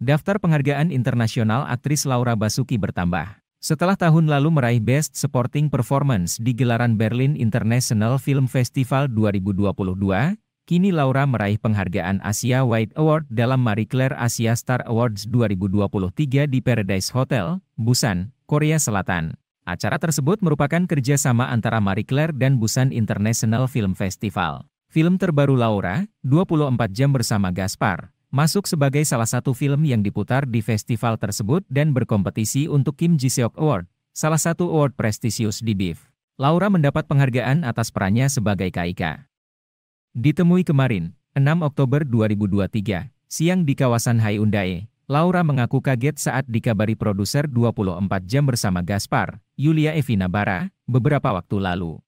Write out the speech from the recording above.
Daftar penghargaan internasional aktris Laura Basuki bertambah. Setelah tahun lalu meraih Best Supporting Performance di gelaran Berlin International Film Festival 2022, kini Laura meraih penghargaan Asia Wide Award dalam Marie Claire Asia Star Awards 2023 di Paradise Hotel, Busan, Korea Selatan. Acara tersebut merupakan kerjasama antara Marie Claire dan Busan International Film Festival. Film terbaru Laura, 24 jam bersama Gaspar, masuk sebagai salah satu film yang diputar di festival tersebut dan berkompetisi untuk Kim Ji-seok Award, salah satu award prestisius di BIF. Laura mendapat penghargaan atas perannya sebagai Kaika. Ditemui kemarin, 6 Oktober 2023, siang di kawasan Hyundai, Laura mengaku kaget saat dikabari produser 24 jam bersama Gaspar, Yulia Evina Bara, beberapa waktu lalu.